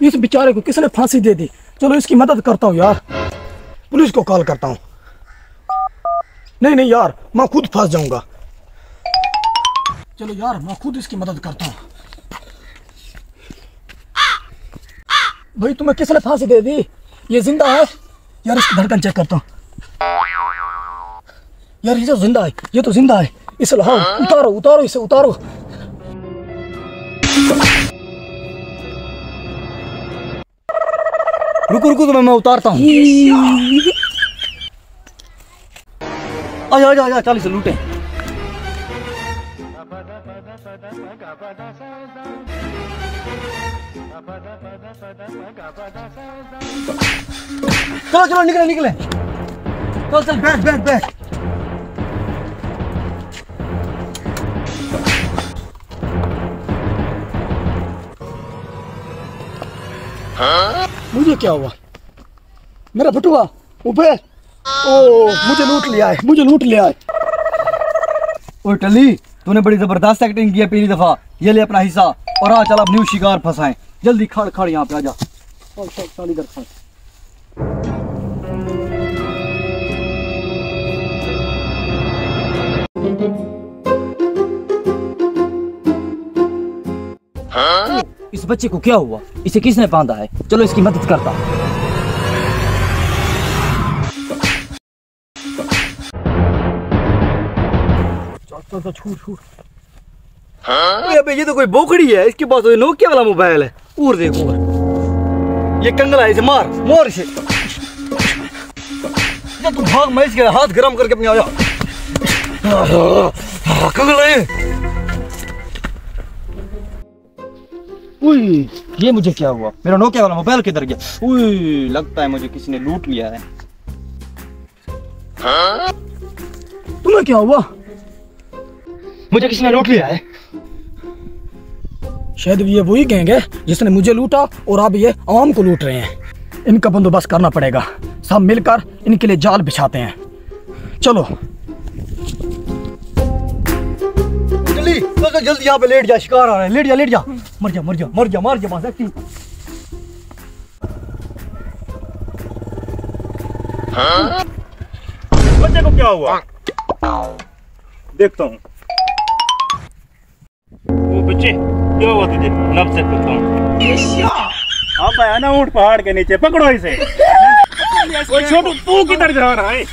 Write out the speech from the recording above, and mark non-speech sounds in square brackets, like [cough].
इस बेचारे को किसने फांसी दे दी? चलो इसकी मदद करता हूँ यार। पुलिस को कॉल करता हूँ। नहीं नहीं यार, मैं खुद फंस जाऊँगा। चलो यार, मैं खुद इसकी मदद करता हूँ। भाई, तुम्हें किसने फांसी दे दी? ये ज़िंदा है? यार, इसकी धड़कन चेक करता हूँ। यार, ये तो ज़िंदा है, ये तो ज़िंदा है। इसे लाओ, उतारो उतारो, इसे उतारो। रुको रुको तो मैं, मैं उतारता हूँ। आजा आजा आजा चल इसे लूटे। चलो चलो निकले निकले। चल चल बैठ बैठ बैठ। मुझे क्या हुआ? मेरा बटुआ ऊपर ओ मुझे लूट लिया है मुझे लूट लिया है ओए टली तूने बड़ी ज़बरदस्त एक्टिंग की है पहली दफ़ा। ये ले अपना हिस्सा और आ चल अब न्यू शिकार फंसाएँ। जल्दी खड़ खड़ यहाँ पे आजा चल चल चल इधर खड़। इस बच्चे को क्या हुआ? इसे किसने बांधा है? चलो इसकी मदद करता हूँ। चल छूट छूट। ओए अबे ये तो कोई बोखड़ी है। इसके पास तो नोकिया वाला मोबाइल है। और देखो ये कंगला है इसे मार मार इसे। तू भाग मैं इसके हाथ गरम करके अपने आया कंगला है ये मुझे क्या हुआ? मेरा नोकिया वाला मोबाइल किधर गया? लगता है मुझे किसी ने लूट लिया है। तुम्हें क्या हुआ? मुझे किसी ने लूट लिया है। शायद ये वही है जिसने मुझे लूटा और अब ये आवाम को लूट रहे हैं। इनका बंदोबस्त करना पड़ेगा। सब मिलकर इनके लिए जाल बिछाते हैं। चलो जल्दी तो तो जल्दी यहाँ पे लेट जा शिकार आ रहा है। लेट जा लेट जा। मर जा मर जा मर जा मर जा बस एक्टिंग बच्चे को क्या हुआ? देखता हूँ। वो बच्चे क्या हुआ तुझे? नब से पूछता हूँ। अब आया ना ऊँट पहाड़ के नीचे? पकड़ो इसे। [laughs] छोटू तू किधर जा रहा है?